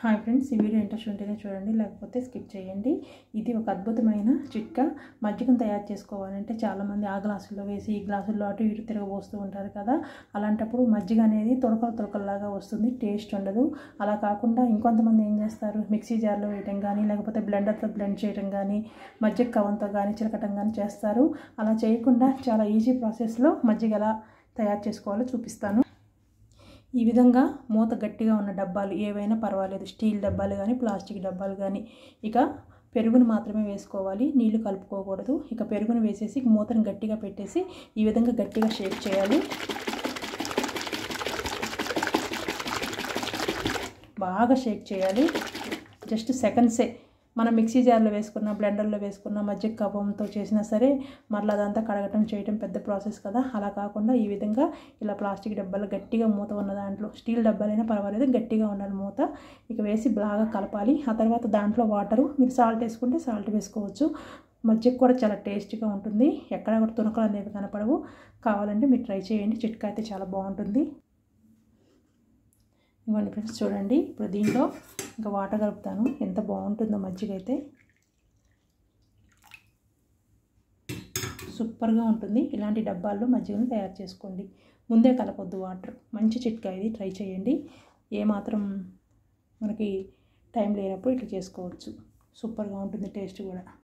Hi friends ఈ video interest ఉంటేనే చూడండి లేకపోతే స్కిప్ చేయండి. ఇది ఒక అద్భుతమైన చిట్కా. మజ్జిగను తయారు చేసుకోవాలంటే చాలామంది ఆ గ్లాసుల్లో వేసి ఈ గ్లాసుల్లో అటు ఇటు తిరగబోస్తూ ఉంటారు కదా. అలాంటప్పుడు మజ్జిగ అనేది తొడకలు తొడకల్లాగా వస్తుంది టేస్ట్ ఉండదు. అలా కాకుండా ఇంకొంతమంది ఏం చేస్తారు? మిక్సీ జార్లో వేయటం కానీ లేకపోతే బ్లెండర్తో బ్లెండ్ చేయడం కానీ మజ్జిగ కవంతో కానీ చిలకటం కానీ చేస్తారు. అలా చేయకుండా చాలా ఈజీ ప్రాసెస్లో మజ్జిగ ఎలా తయారు చేసుకోవాలో చూపిస్తాను. ఈ విధంగా మూత గట్టిగా ఉన్న డబ్బాలు ఏవైనా పర్వాలేదు. స్టీల్ డబ్బాలు కానీ ప్లాస్టిక్ డబ్బాలు కానీ ఇక పెరుగును మాత్రమే వేసుకోవాలి. నీళ్ళు కలుపుకోకూడదు. ఇక పెరుగును వేసేసి మూతను గట్టిగా పెట్టేసి ఈ విధంగా గట్టిగా షేక్ చేయాలి. బాగా షేక్ చేయాలి. జస్ట్ సెకండ్సే మనం మిక్సీ జార్లో వేసుకున్న బ్లెండర్లో వేసుకున్న మజ్జిగ కవ్వంతో చేసినా సరే మరలా అదంతా కడగటం చేయటం పెద్ద ప్రాసెస్ కదా. అలా కాకుండా ఈ విధంగా ఇలా ప్లాస్టిక్ డబ్బాలు గట్టిగా మూత ఉన్న దాంట్లో స్టీల్ డబ్బాలైనా పర్వాలేదు గట్టిగా ఉండాలి మూత. ఇక వేసి బాగా కలపాలి. ఆ తర్వాత దాంట్లో వాటరు మీరు సాల్ట్ వేసుకుంటే సాల్ట్ వేసుకోవచ్చు. మజ్జిగ కూడా చాలా టేస్టీగా ఉంటుంది. ఎక్కడ కూడా తునకలు అనేవి కనపడవు. కావాలంటే మీరు ట్రై చేయండి. చిట్కా అయితే చాలా బాగుంటుంది. ఇవ్వండి ఫ్రెండ్స్ చూడండి. ఇప్పుడు దీంట్లో ఇంకా వాటర్ కలుపుతాను. ఎంత బాగుంటుందో మజ్జిగ అయితే సూపర్గా ఉంటుంది. ఇలాంటి డబ్బాల్లో మజ్జిగను తయారు చేసుకోండి. ముందే కలపొద్దు వాటర్. మంచి చిట్కా ఇది. ట్రై చేయండి. ఏమాత్రం మనకి టైం లేనప్పుడు ఇట్లా చేసుకోవచ్చు. సూపర్గా ఉంటుంది టేస్ట్ కూడా.